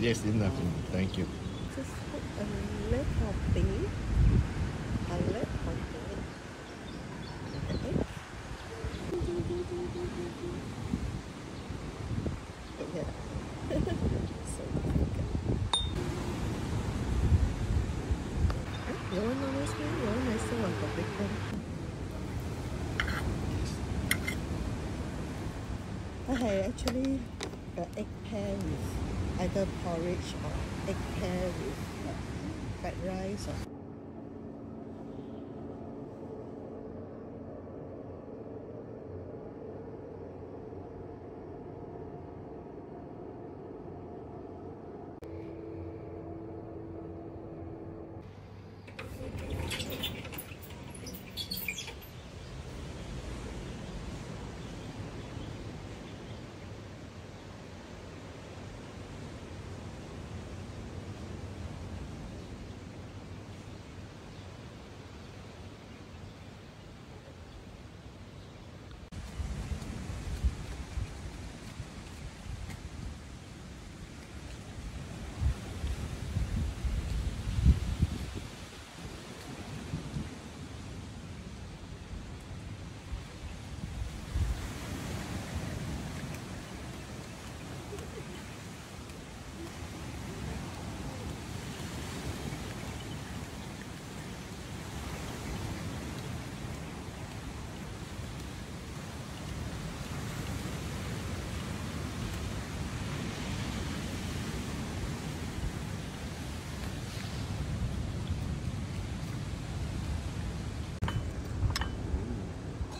Yes, enough. Thank you. Just put a little bit, a little bit. Okay. Yeah. so. Eh, You want this one? You want nicer one for actually uh, egg pear with either porridge or egg pear with fried rice or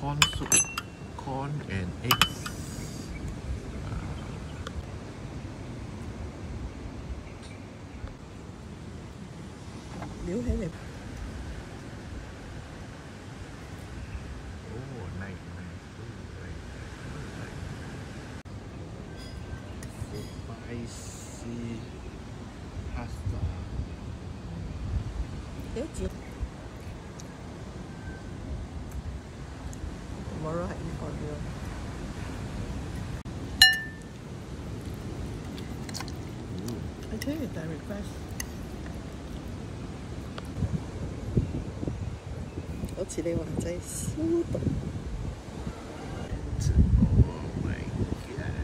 Corn soup. Corn and eggs. thế thì Oh, nice, nice. Ooh, nice, nice. Spicy pasta. nếu chị 好似你話齋燒毒 Oh my god.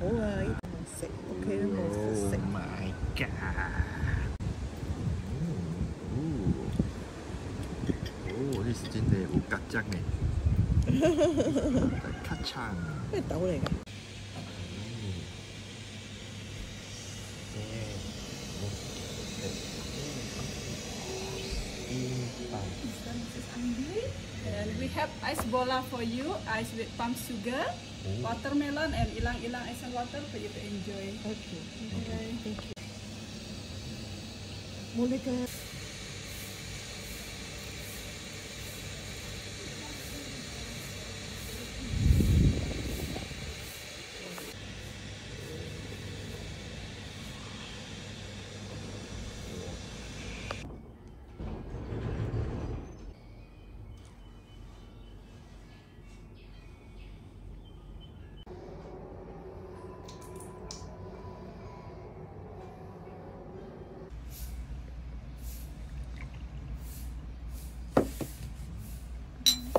好啊，呢度食 OK 啦，冇事食 Oh。my god. Ooh. Oh, this 真係有格醬嘅。卡醬。咩豆嚟㗎？Ice bola for you, ice with palm sugar, watermelon, and ilang-ilang ice and water for you to enjoy. Okay. Okay. Thank you. 冇你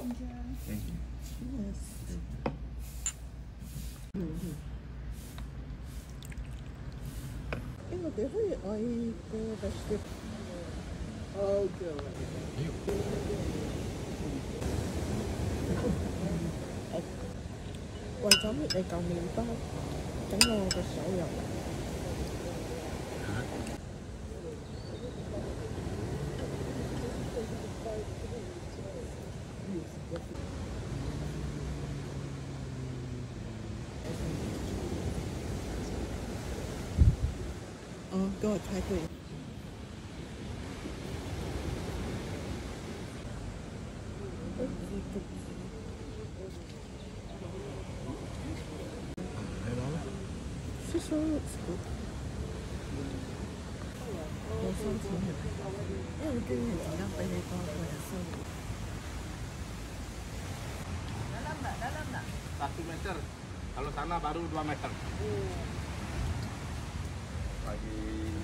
Thank you. Yes. Mm-hmm. 因为佢可以爱个 vegetable。为咗搣你嚿面包，整到我个手又哦， 给我猜对。Fish roll looks good. 我收钱系咪？因为经理而家俾你多，我又收。 Satu meter Kalau sana baru 2 meter. Pagi Breakfast.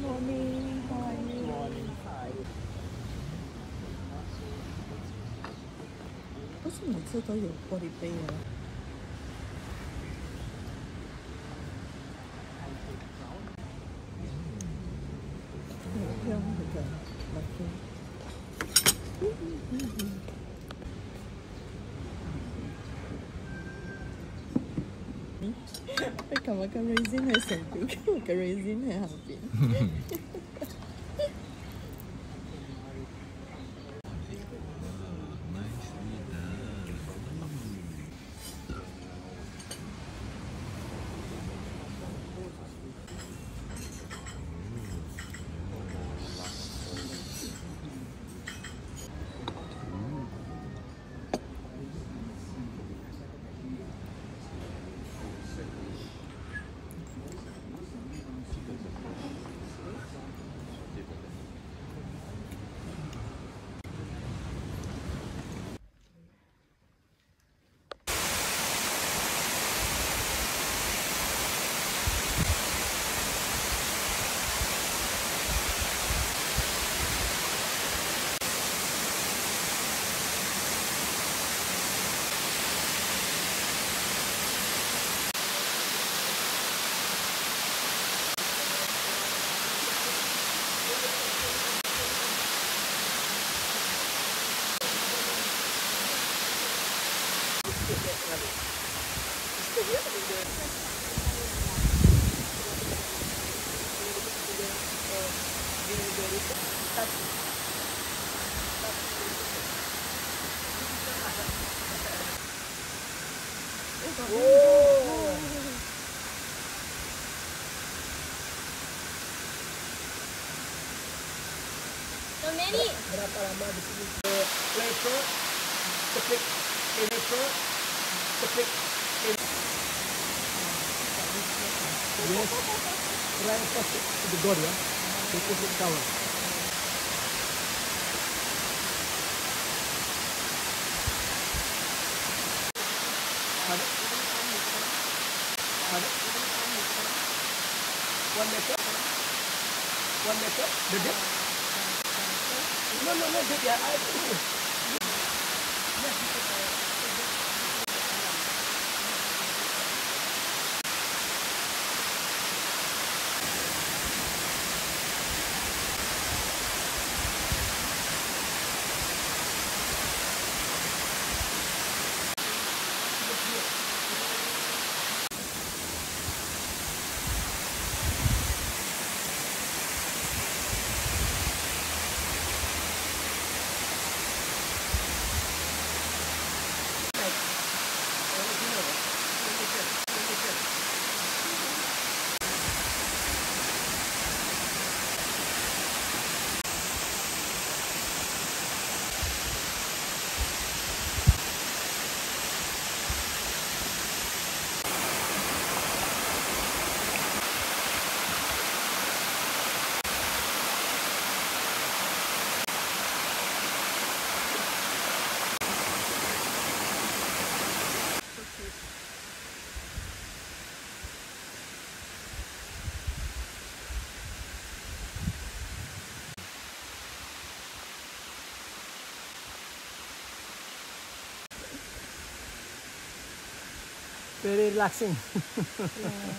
Morning, how are you? Morning. Hi. 为什么每次 Like, resin 还 in San resin 还 in lama di sini? Leper, ceplik, leper, ceplik. Yes, right first to the door, yeah. This is the cover. Ada? Ada? One meter? One meter? The depth? No, no, no, very relaxing.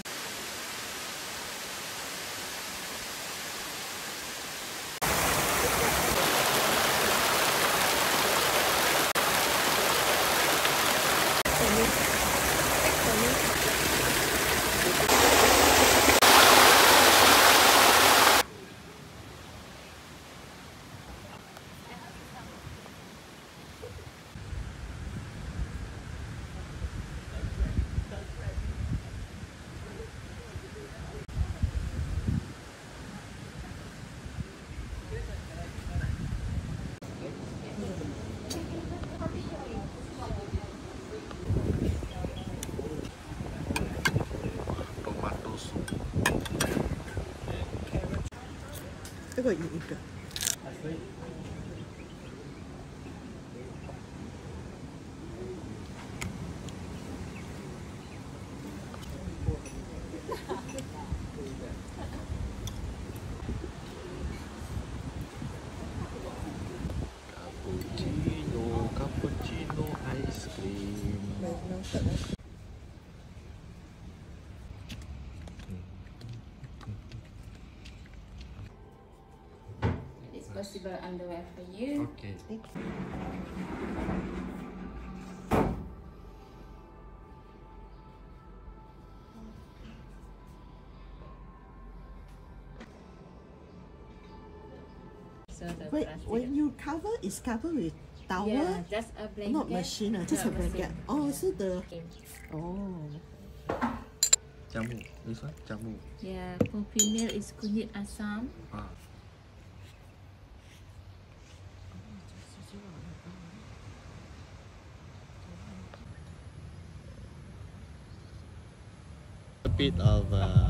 It's underwear for you. Okay. So the Wait, plastic- when you cover, is covered with towel? Yeah, just a blanket. Not machine, ah, just a blanket. machine. Oh, so the Okay. oh. Jamu. This one, jamu. Yeah, for female is kunyit asam. Ah. Bit of uh,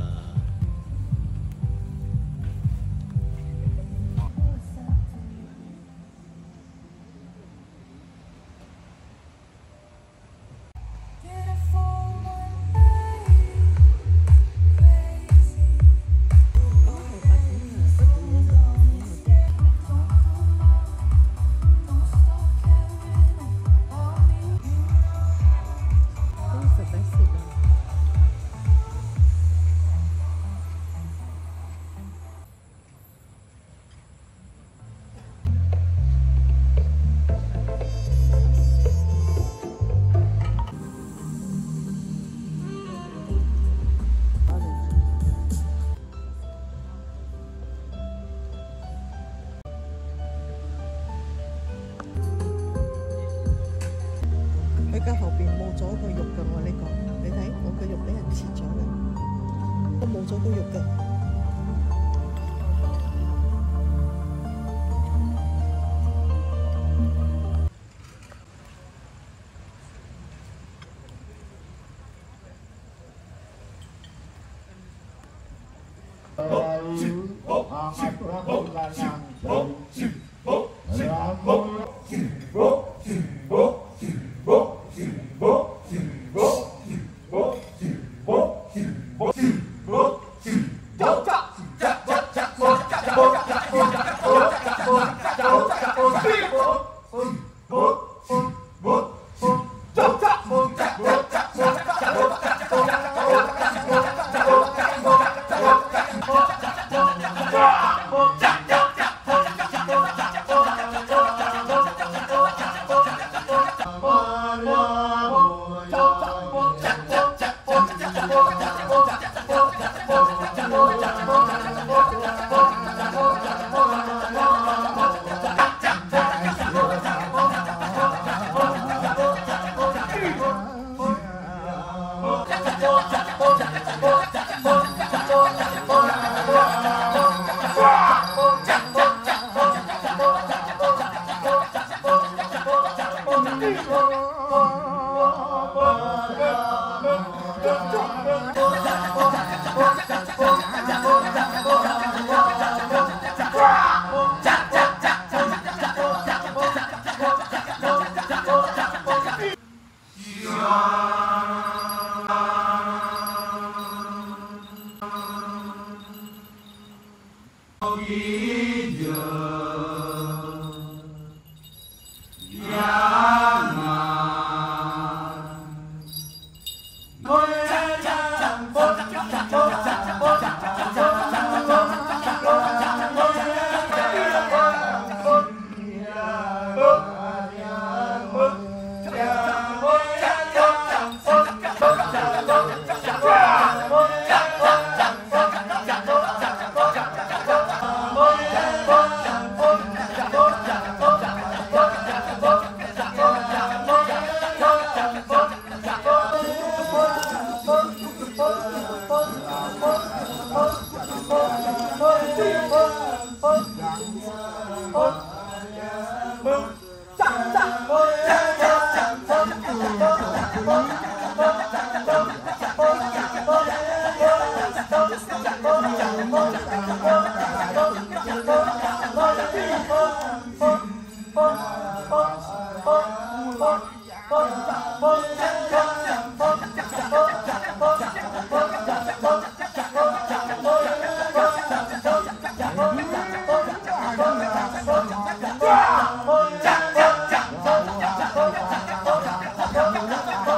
Oh,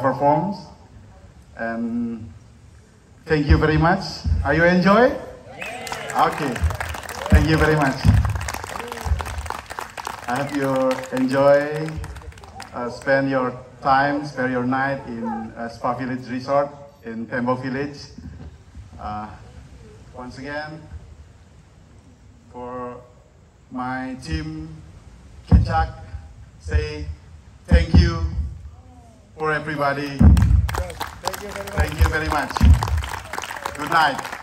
Performs. And thank you very much. Are you enjoy? Okay. Thank you very much. I hope you enjoy, uh, spend your time, spend your night in uh, Spa Village Resort in Tembok Village. Uh, once again, for my team, Kecak, say thank you for everybody. Thank you very much. Good night.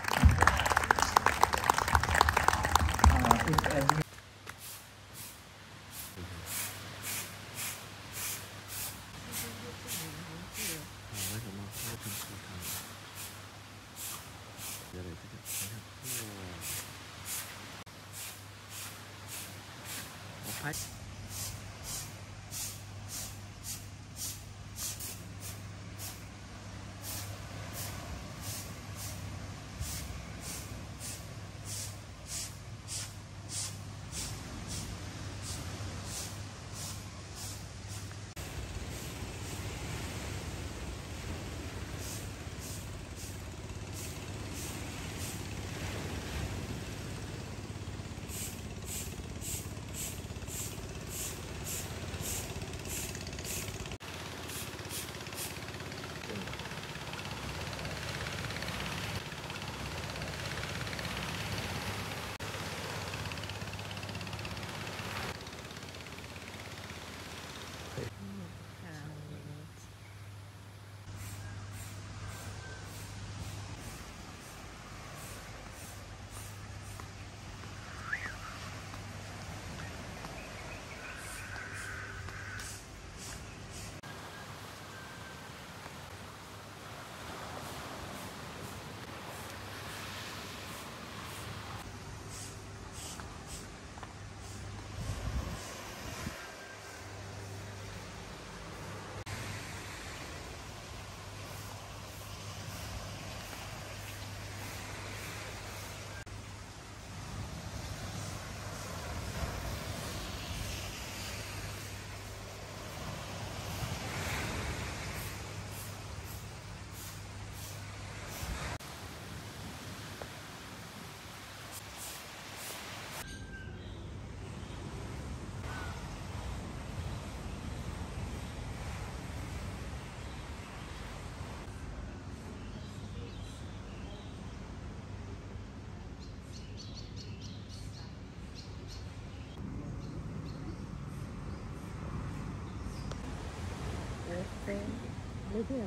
Maybe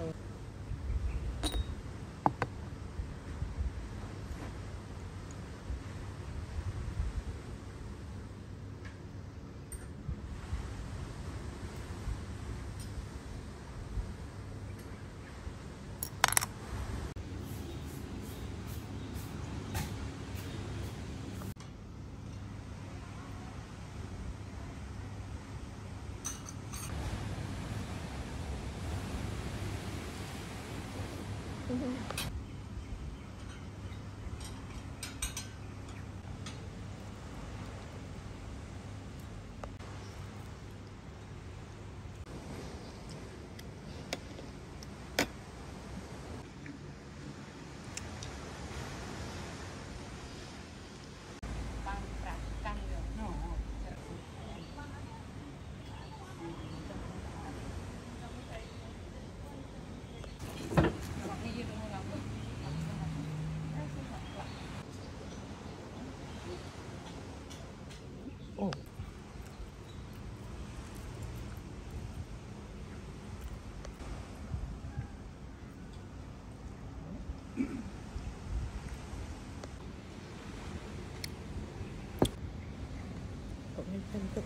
Tin cực!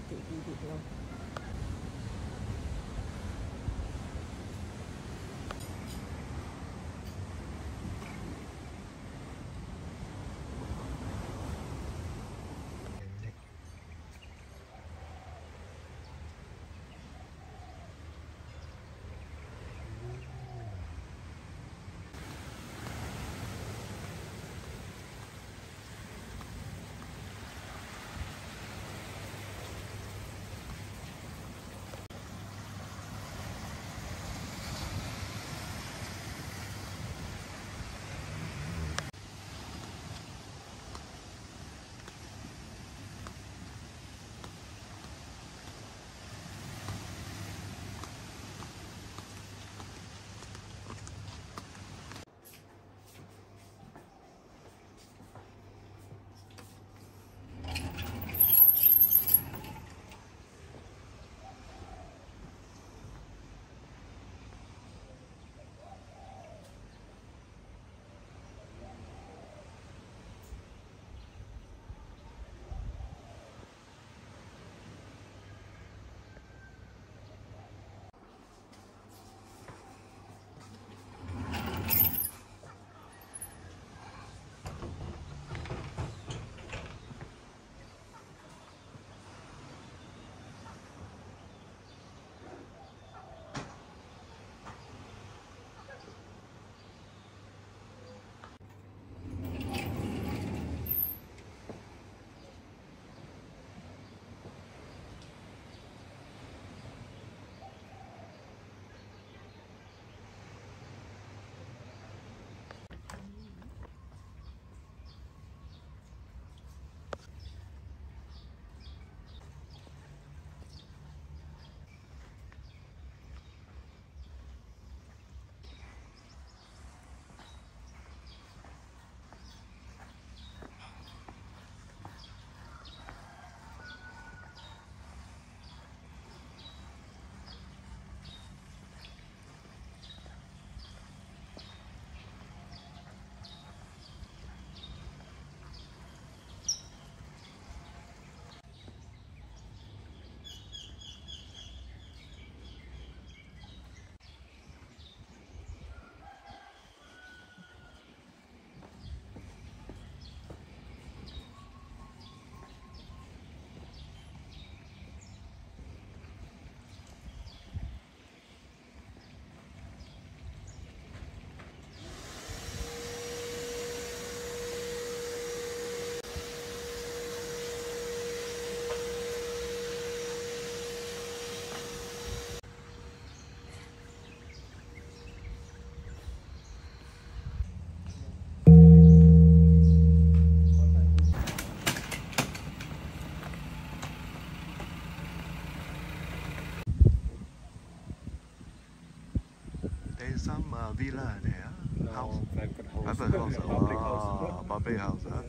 Villa there. No, House. private house. Private house. Public house. Wow, public house. Huh?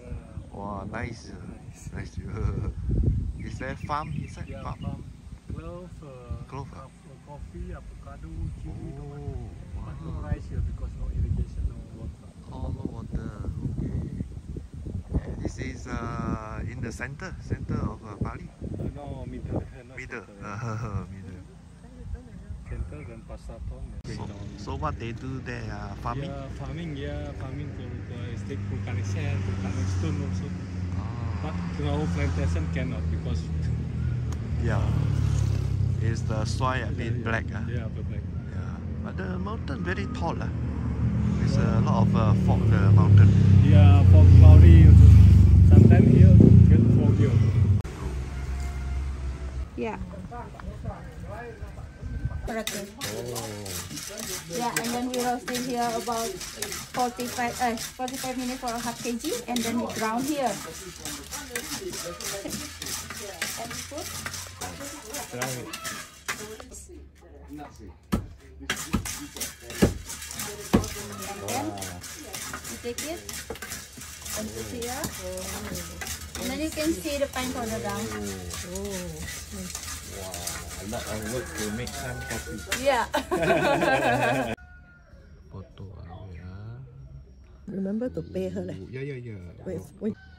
Wow, nice. uh, Nice. Is there farm inside? Yeah, Farm. farm. Clove, uh, Clove, ah? uh, coffee, avocado, chili, tomato. Oh, But no rice here because no irrigation, no water. All the water. Okay. And this is uh, in the center, center of uh, Bali. Uh, no, middle. Uh, Middle. Center, yeah. middle. center then pasar town. then So, what they do there? Uh, farming. Yeah, farming, yeah, farming to, to take volcanic sand, volcanic stone also. But Ah, grow plantation cannot because yeah. Is the soil a bit black? Uh? yeah, but like Yeah. But the mountain very tall. Uh. There's a lot of uh, fog the mountain. yeah, for cloudy. also. Sometimes here get fog here. Yeah. Okay here about 45, uh, 45 minutes for a half kg and then we brown here. and then we take it and put here. And then you can see the pine powder down. Oh. Wow, a lot of work to make some coffee. Yeah. remember to pay her leh. Yeah, yeah, yeah.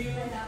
you. Uh,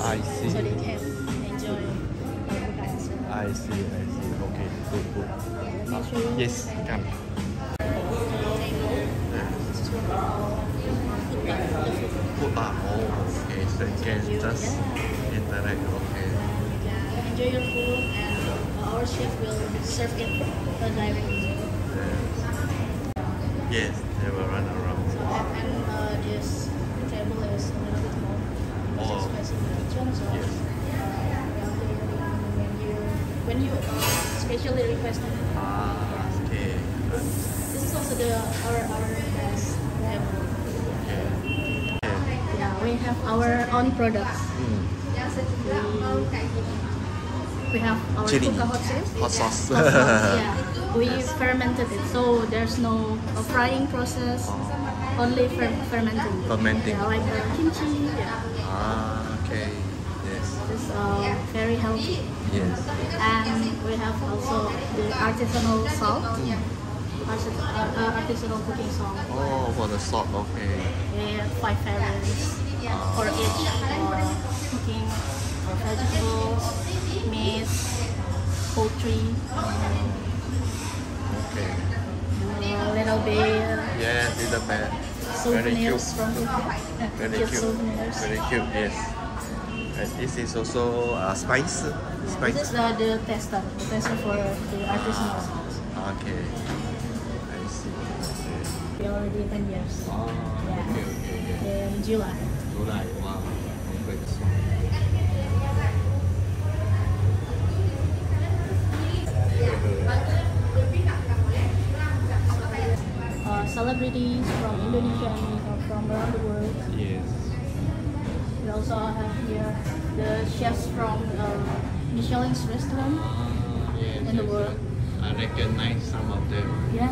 I see. So they can enjoy. I see, I see. Okay, good, good. Uh, yes, come. Put up, oh, okay, so you can just interact, okay. Yeah, enjoy your food and our chef will serve it the directly. Yes. yes, they will run around. And, and uh, this table is a little bit more. Oh. The kitchen, Yes. uh, when you uh, specially requested. Ah, okay. This is also the our our best table. Okay. Yeah, we have our own products. Mm. We, we have our Chili. Hot sauce. Hot sauce. Hot sauce, yeah. We fermented it, so there's no frying process, only fer- fermenting. Fermenting. Yeah, like kimchi. Yeah, Ah, okay. Yes. it's uh, very healthy. Yes. And we have also the artisanal salt, artis- uh, uh, artisanal cooking salt. Oh, for the salt. Okay. We have five variants for each uh, cooking for vegetables, meat, poultry, Okay. a little bit Yeah, little bit. best. Very cute. from Very cute cute. souvenirs. Very cute. Yes. And this is also uh, spice. This Spice. is the, the tester, the tester for the artisanal sauce. Okay. I see. Okay. We already 10 years Ah, okay, okay, okay. in July. July. Wow. Uh, celebrities from Indonesia and from around the world. Yes. We also have here the chefs from uh, Michelin's restaurant in the world. I recognize some of them. Yeah.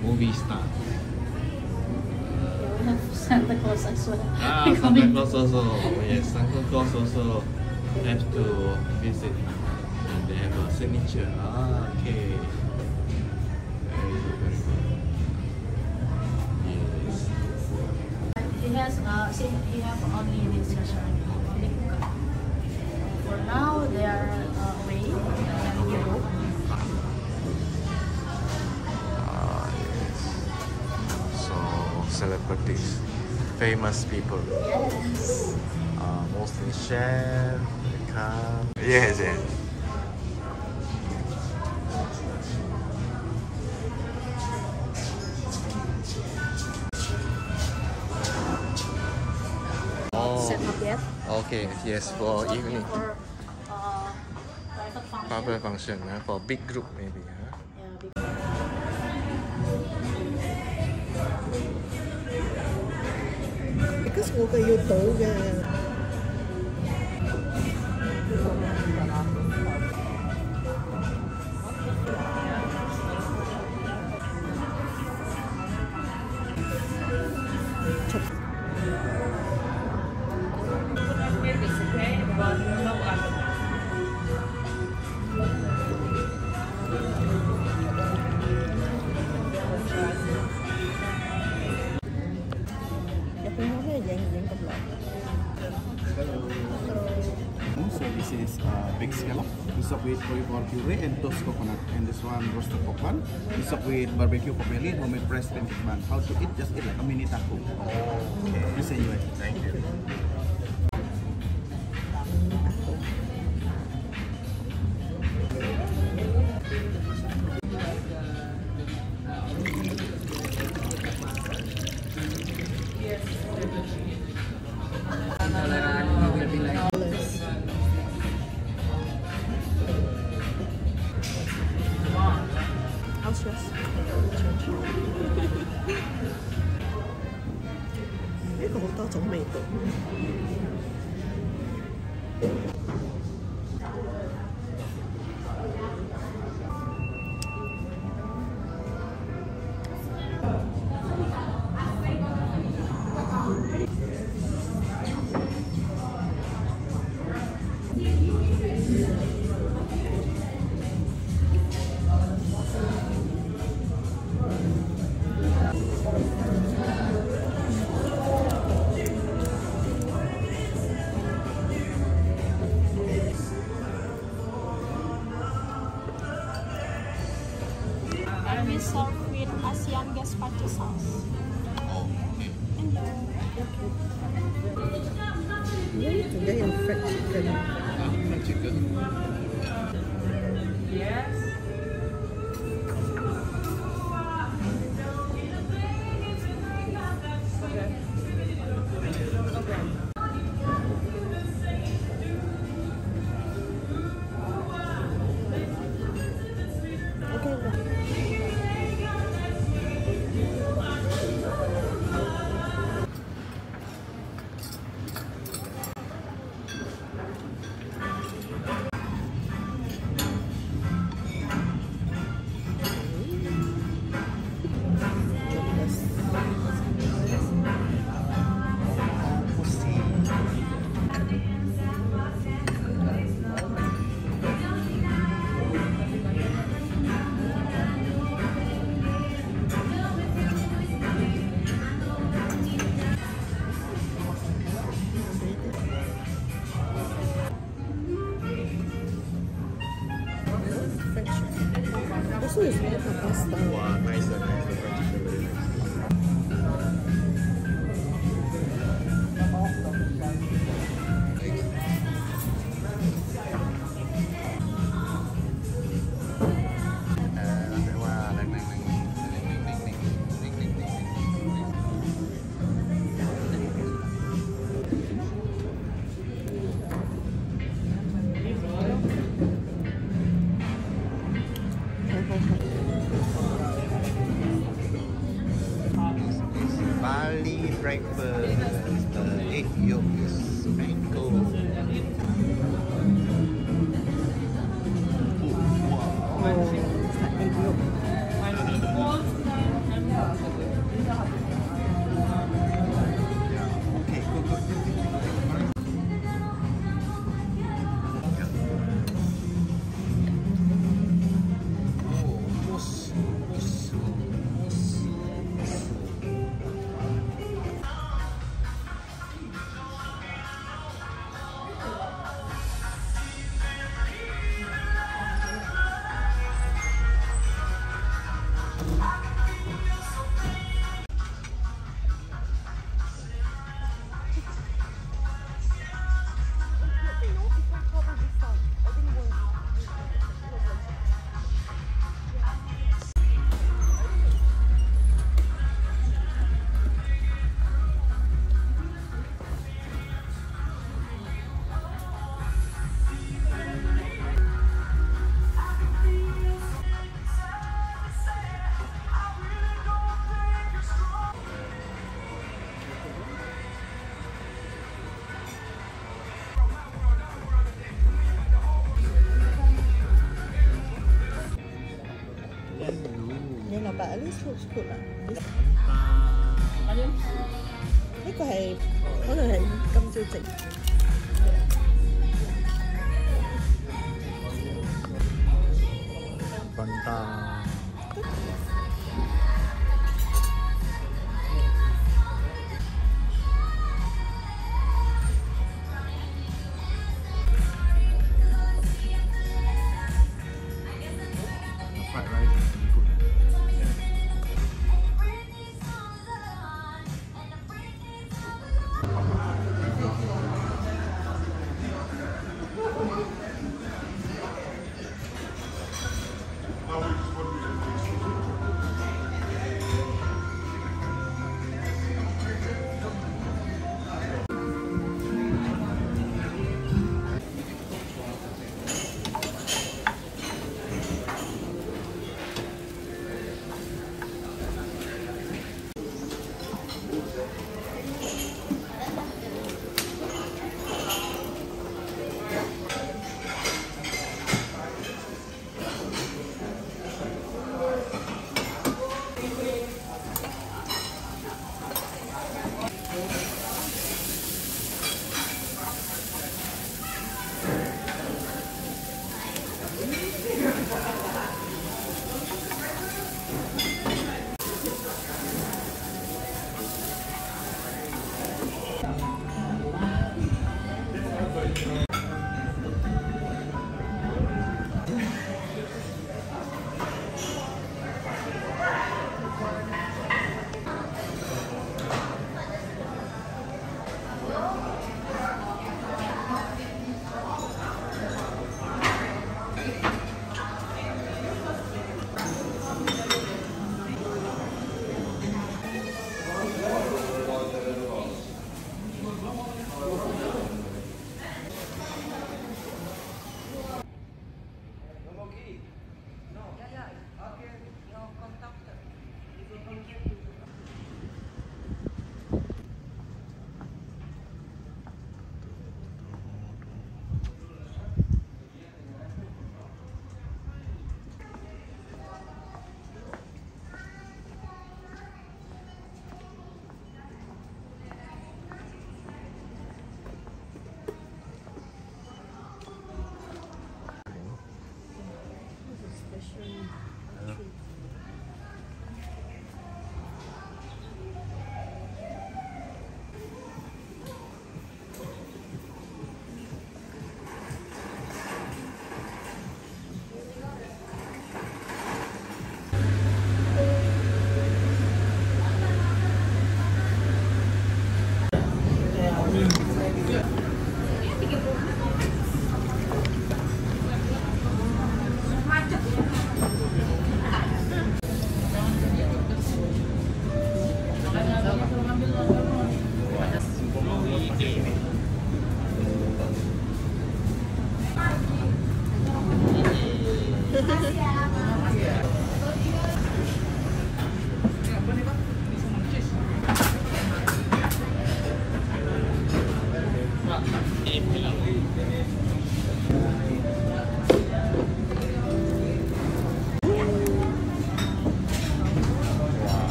Movie star. Yeah, we have Santa Claus as well. Ah, Santa Claus also. Yes, Santa Claus also have to visit. And they have a signature. Ah, okay. Very good, very good. He has uh, see, he have only this restaurant, only For now, they are uh, away in Europe. Ah, yes. So, celebrities, famous people. Yes. Uh, mostly chef, they. Yes, yes. Okay. Yes, for evening. For uh, function. Private function, for big group maybe. Huh? Yeah, big- Because của cái yếu tố là Dạ, serve with barbecue and homemade pressed pancake bun. How to eat? Just eat like a mini taco. Please enjoy. Thank you. strength for Ethiopia. 呢個係个系可能系今朝整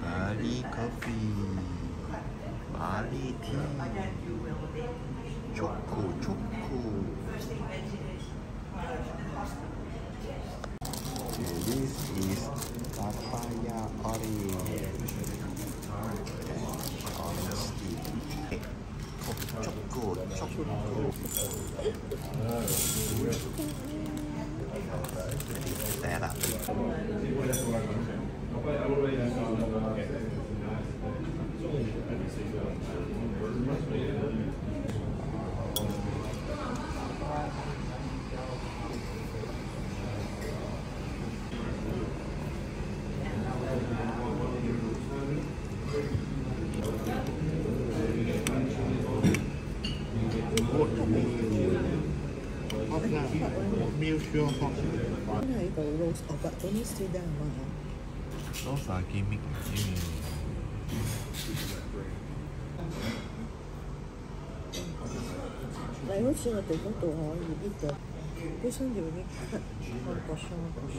Bali coffee Bali tea choco choco Let's do that one. Also, give me, give me. Like, 好似我哋嗰度可以呢度，佢想要呢個，我個箱，我個箱。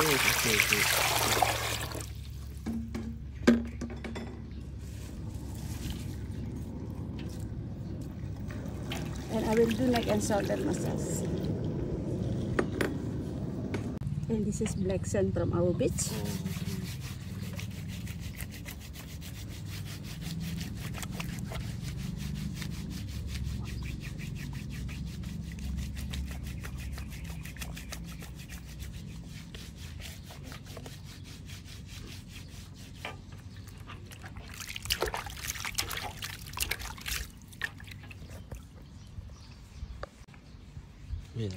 And I will do neck and shoulder massage. And this is black sand from our beach. Yeah.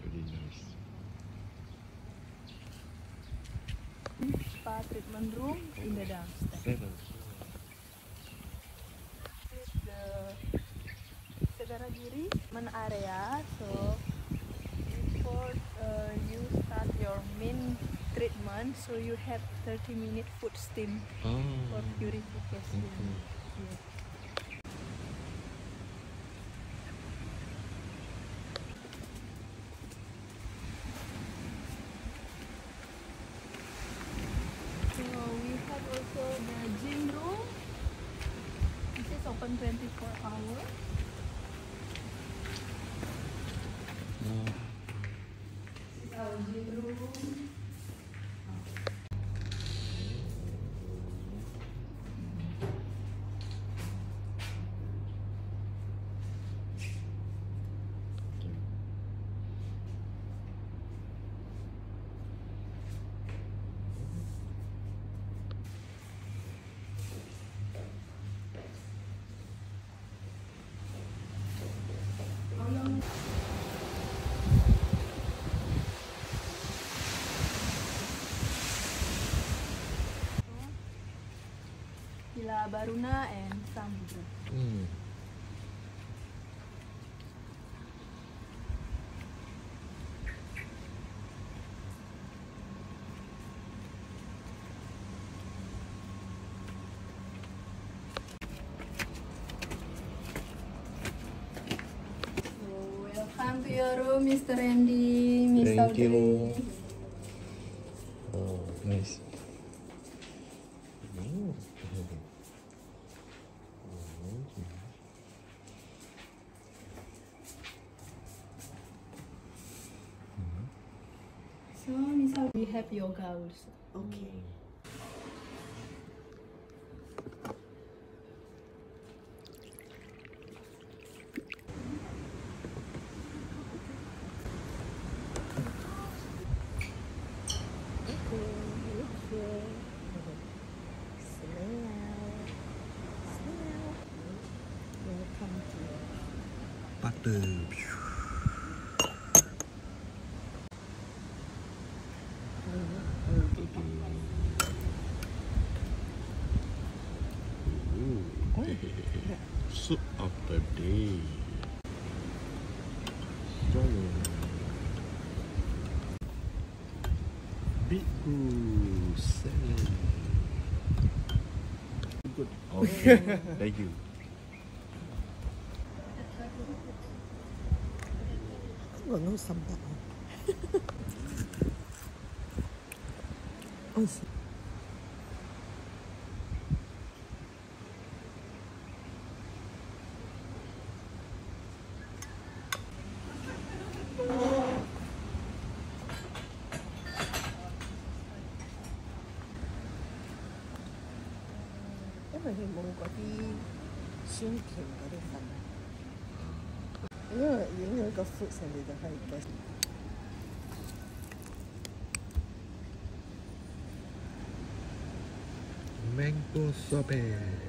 Pretty nice. Spa treatment room in the downstairs. Seven. This is the Segaragiri man area. So before uh, you start your main treatment, so you have 30 minute foot steam Oh. for purification. Yes. Baruna and Samudra. Hmm. Welcome to your room, Mr. Randy, Miss Thank you. Audrey. Oh, nice. Have yoga also. Okay. Welcome to Butter. Ooh, soup of the day. Big salad. Good. Okay, thank you. got no sambal. 个 fruit 上嚟就系嘅。 Mango sorbet.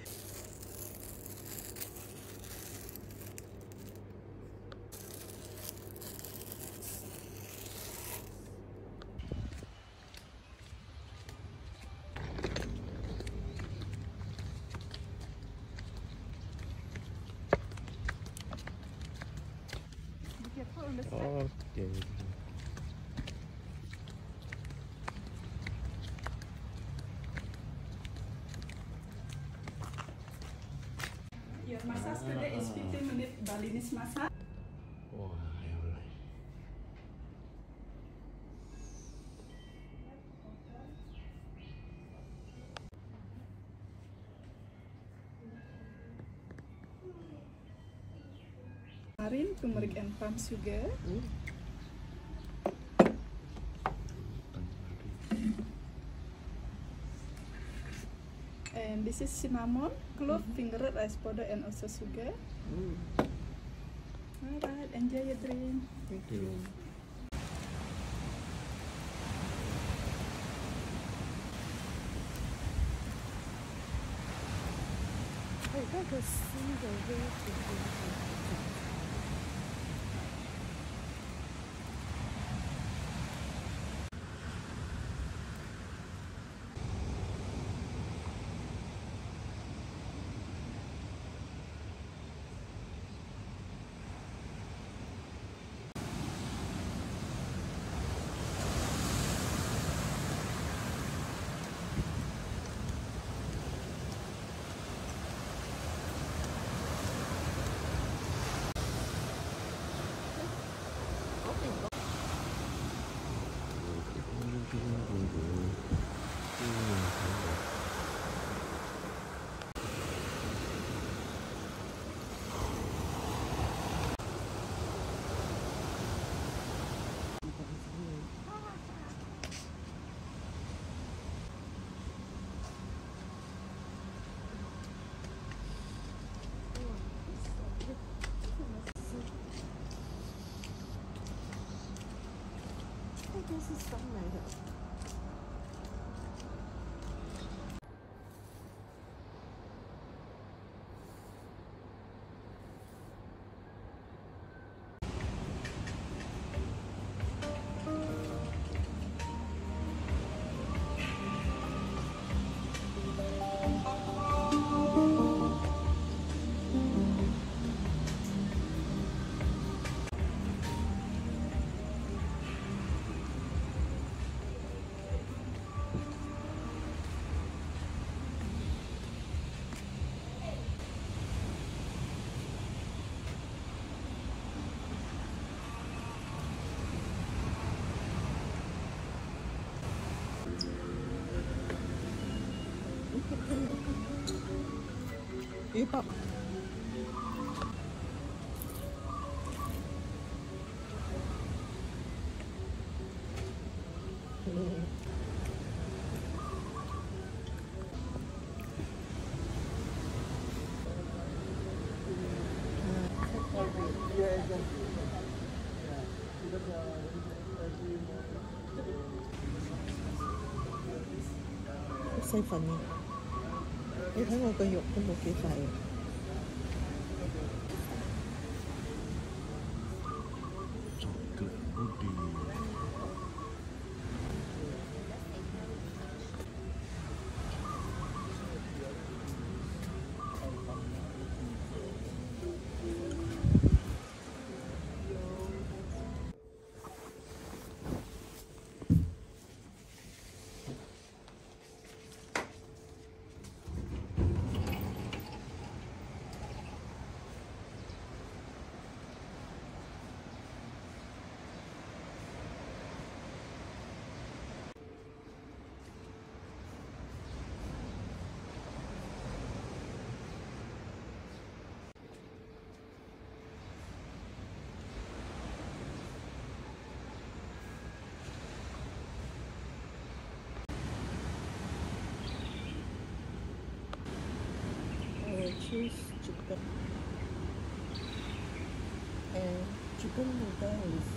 Balinese massage. Wah, ya Allah. Marin, turmeric and palm sugar. And this is cinnamon, clove, fingerlet, rice powder, and also sugar. Alright, enjoy your drink. Thank you. I got to see the way to do 这是什么来的？tiếp không xây phần này. Thế thấy ngon cơ dục cái một cái vậy. cheese chicken and chicken noodles.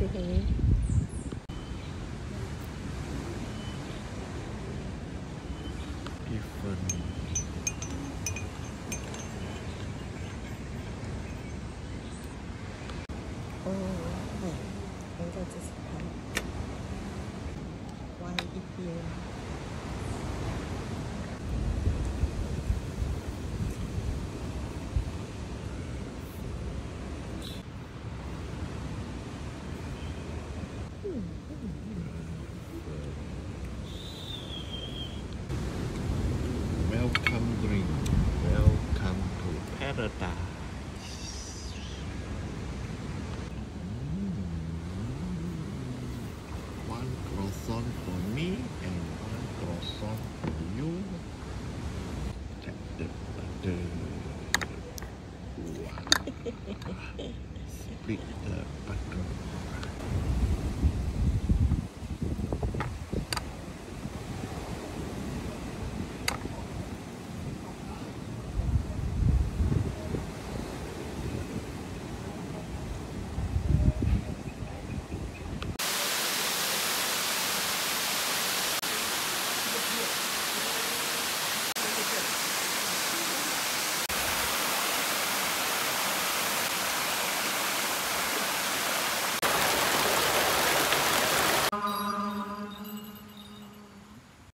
Mm-hmm.